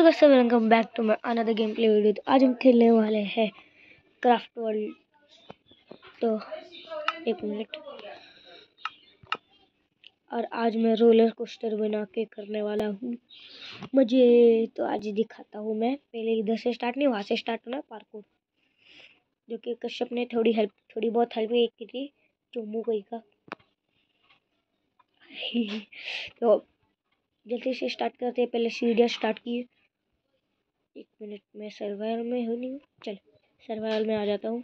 Hello welcome back to my another game play video तो आज हम खेलने वाले हैं क्राफ्ट वर्ल्ड तो एक मिनट और आज मैं रोलर कोस्टर बना के करने वाला हूँ। मुझे तो आज दिखाता हूँ मैं। पहले इधर से स्टार्ट नहीं, वहाँ से स्टार्ट होना पार्कोर जो कि कश्यप ने थोड़ी हेल्प थोड़ी बहुत हेल्प की थी चोमू कोई का। तो जल्दी से स्टार्ट करते हैं। पहले सीढ़ियाँ स्टार्ट एक मिनट में सर्वाइवल में हो। नहीं चल सर्वाइवल में आ जाता हूँ।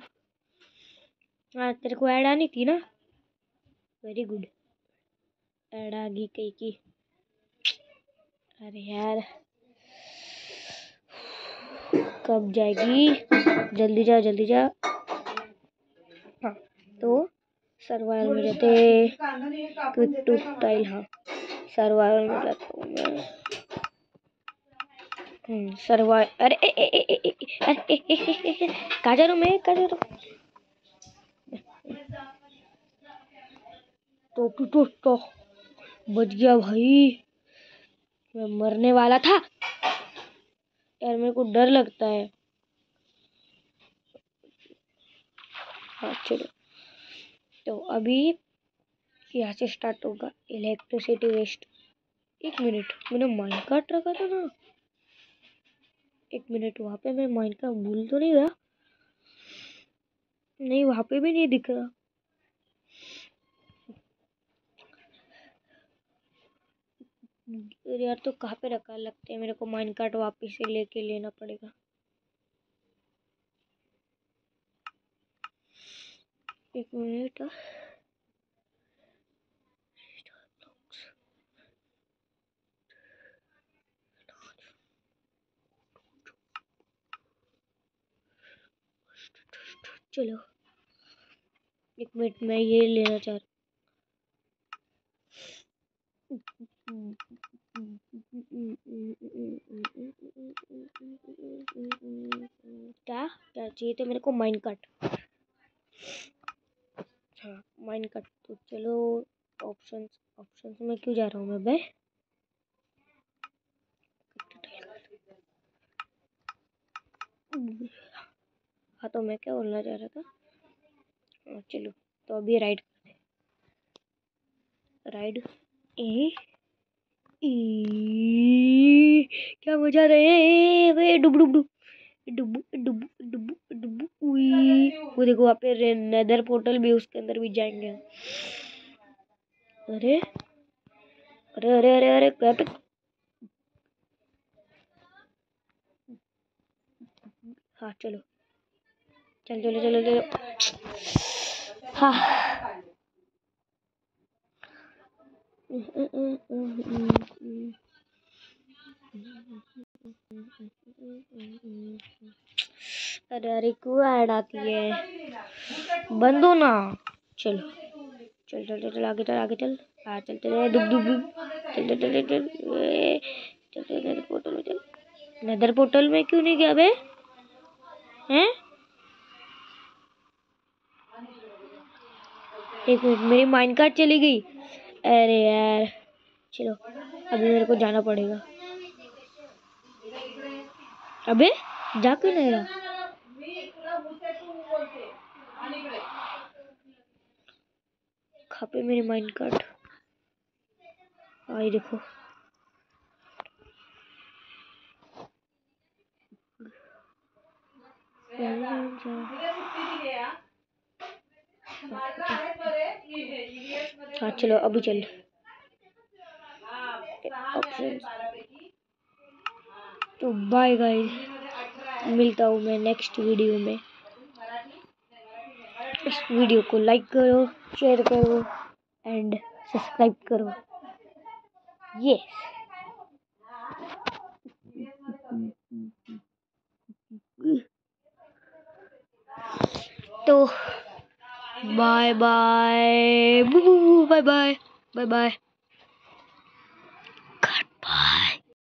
हाँ तेरे को ऐड आनी थी ना? वेरी गुड ऐड आ गई कहीं की। अरे यार। कब जाएगी? जल्दी जा जल्दी जा। हाँ तो सर्वाइवल में जाते क्विक टू स्टाइल हाँ सर्वाइवल में जाता हूँ मैं। हम्म सर्वाइव अरे अरे ए ए ए ए कहाँ जा रहा मैं कहाँ जा रहा तो तो तो बच गया भाई। मैं मरने वाला था। यार, मेरे को डर लगता है। हाँ चलो। तो अभी यहाँ से स्टार्ट होगा। इलेक्ट्रिसिटी वेस्ट एक मिनट मैंने माइन कार्ट रखा था ना। एक मिनट वहाँ पे मैं माइन का भूल तो नहीं रहा। नहीं, वहाँ पे भी नहीं दिख रहा। यार तो कहाँ पे रखा लगता है? मेरे को माइन कार्ट वापिस से लेके लेना पड़ेगा। एक मिनट। चलो। एक मिनट, मैं ये लेना चाह रहा क्या? क्या चाहिए तो मेरे को? माइंड कट हाँ माइन कट तो चलो ऑप्शंस ऑप्शंस में क्यों जा रहा हूँ मैं भाई? हाँ तो मैं क्या बोलना चाह रहा था? चलो तो अभी राइड राइड ए ई क्या मज़ा रहे वे? डुब डुब डुब वो देखो, वहाँ पे नेदर पोर्टल भी उसके अंदर भी जाएँगे अरे अरे अरे अरे अरे पे? हाँ चलो। चल चलो चलो चलो हाँ अरे अरे क्यों ऐड आती है बंद हो ना चलो चल चल चल चल आगे चल आगे चल हाँ चल चल डुब डुब डुब चल चल चल चल चल चल नेदर पोर्टल में चल नेदर पोर्टल में क्यों नहीं गया बे हैं एक मिनट, मेरी माइंड कार्ड चली गई। अरे यार, चलो अभी मेरे को जाना पड़ेगा। अबे, जा क्यों नहीं रहा? खापे मेरी माइंड कार्ड आई देखो। हाँ चलो, अभी चल। तो बाय गाइस मिलता हूँ मैं नेक्स्ट वीडियो में। इस वीडियो को लाइक करो शेयर करो एंड सब्सक्राइब करो। ये तो bye bye bye bye bye bye